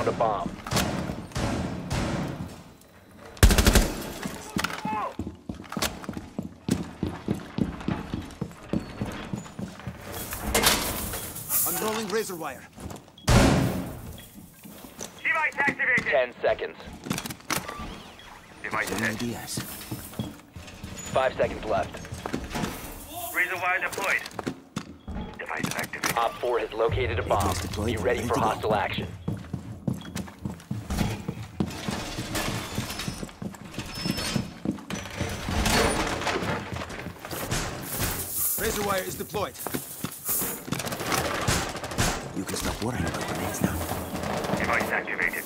found a bomb. Unrolling razor wire. Device activated. 10 seconds. Device Any ideas? 5 seconds left. Razor wire deployed. Device activated. OPFOR has located a bomb. Be ready ready for to go. hostile action. Razor wire is deployed. You can stop worrying about grenades now. Device activated.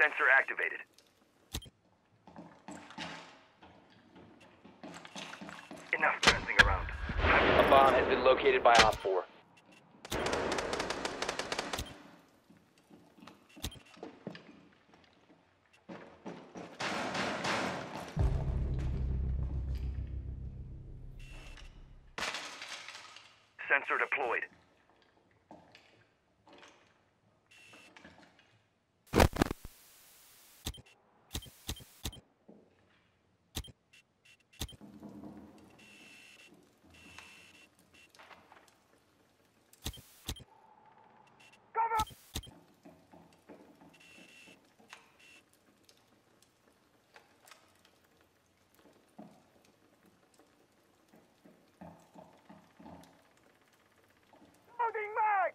Sensor activated. Enough prancing around. A bomb has been located by OPFOR. Sensor deployed. Loading mag!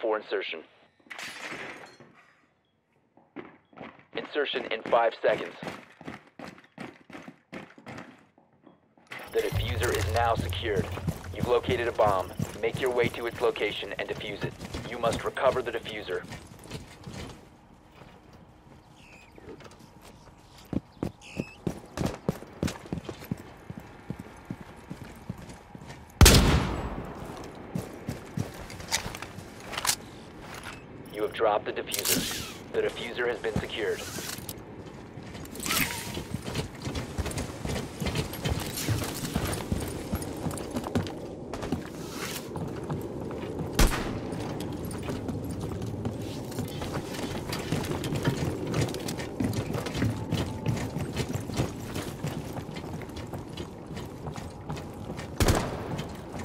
before insertion. Insertion in five seconds. The defuser is now secured. You've located a bomb. Make your way to its location and defuse it. You must recover the defuser. Dropped the defuser. The defuser has been secured.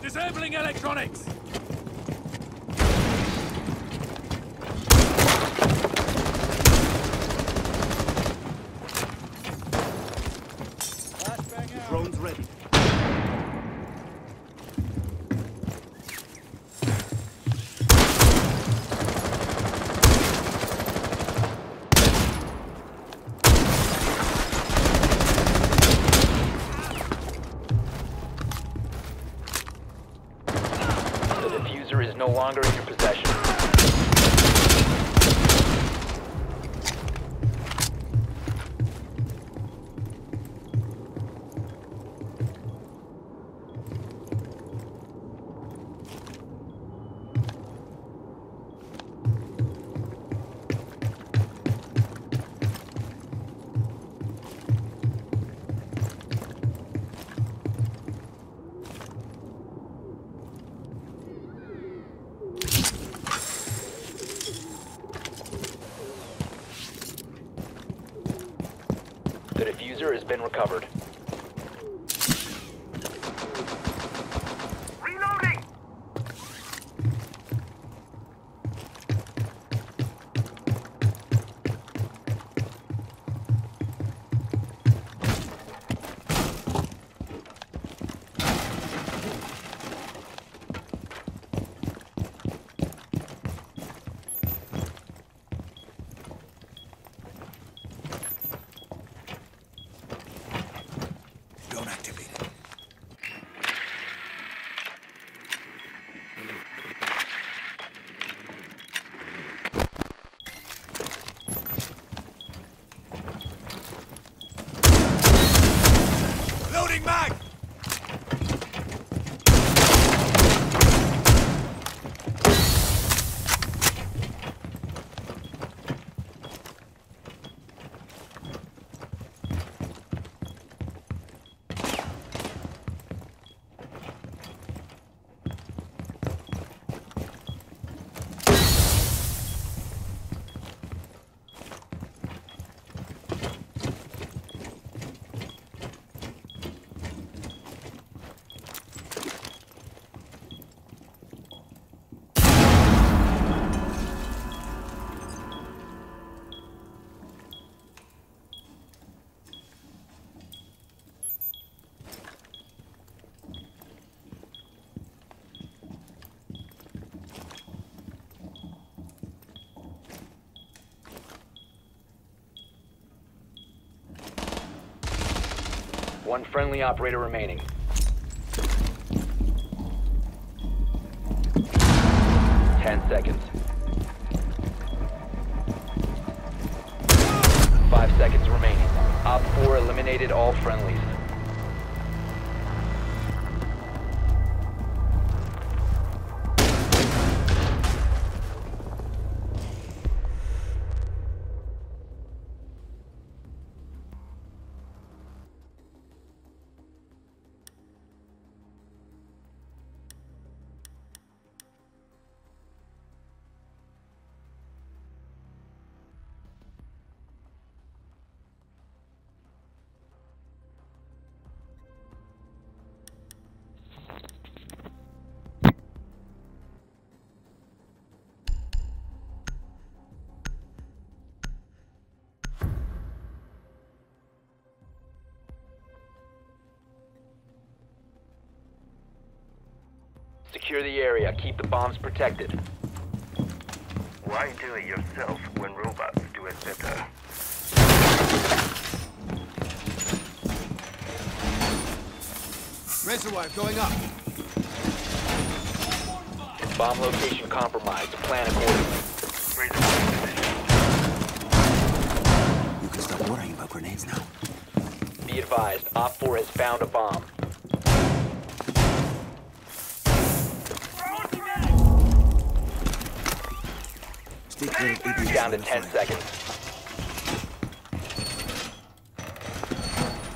Disabling electronics! Drones ready. The defuser is no longer in your possession. The defuser has been recovered. Reloading! Drone activated. Loading mag! One friendly operator remaining. Ten seconds. Five seconds remaining. Op 4 eliminated all friendlies. Secure the area. Keep the bombs protected. Why do it yourself when robots do it better? Reservoir going up. Bomb location compromised. Plan accordingly. Razor wire position. You can stop worrying about grenades now. Be advised, OPFOR has found a bomb. Down to 10 seconds.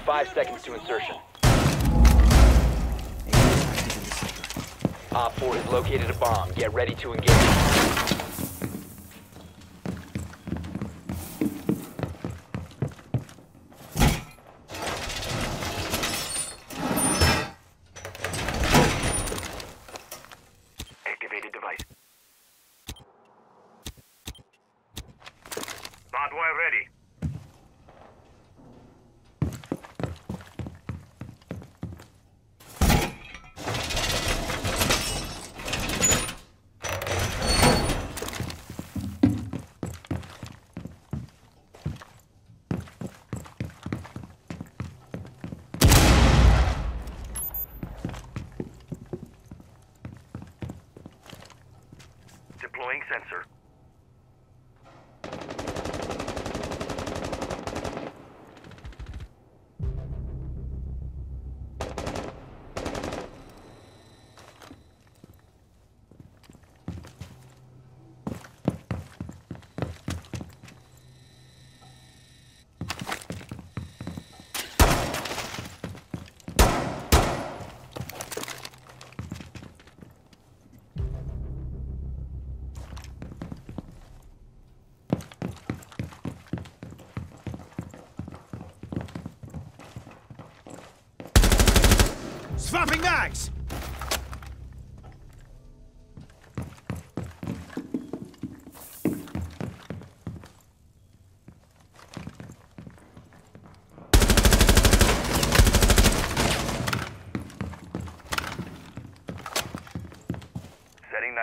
Five seconds to insertion. OPFOR has located a bomb. Get ready to engage. Activated device. Barbed wire ready. Deploying sensor.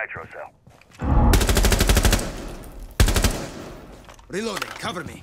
Nitro cell. Reloading, cover me.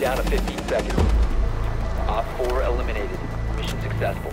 Down to 15 seconds. Op 4 eliminated. Mission successful.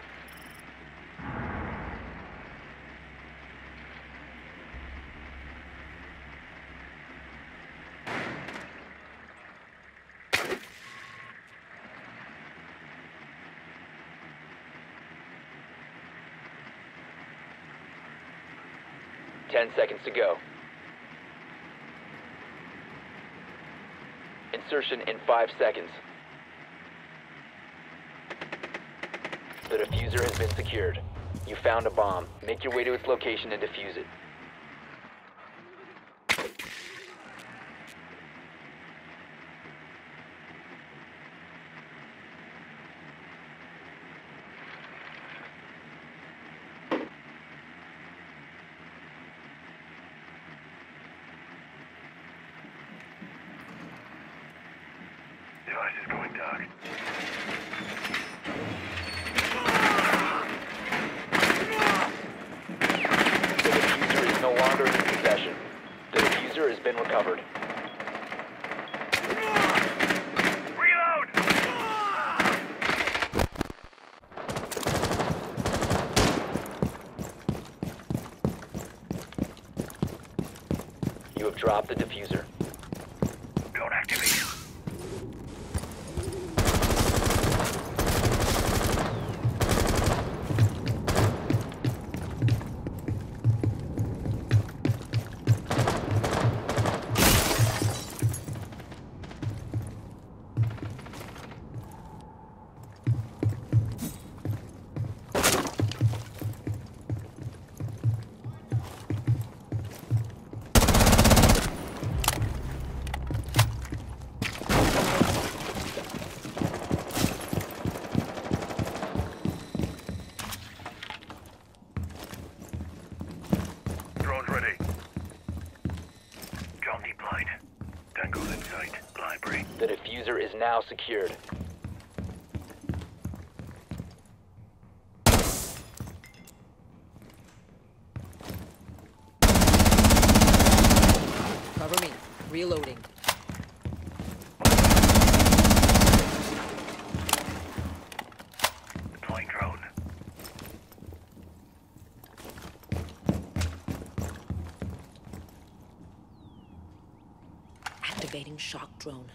Ten seconds to go. Insertion in five seconds. The defuser has been secured. You found a bomb. Make your way to its location and defuse it. Device is going dark. The defuser is no longer in possession. The defuser has been recovered. Reload! You have dropped the defuser. The defuser is now secured. Cover me. Reloading. Deploying drone. Activating shock drone.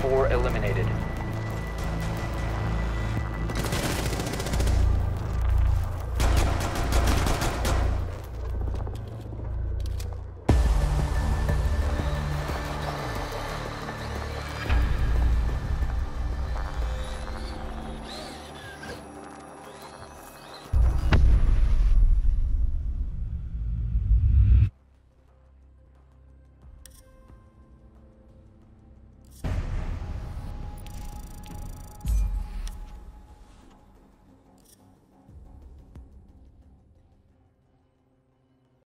four eliminated.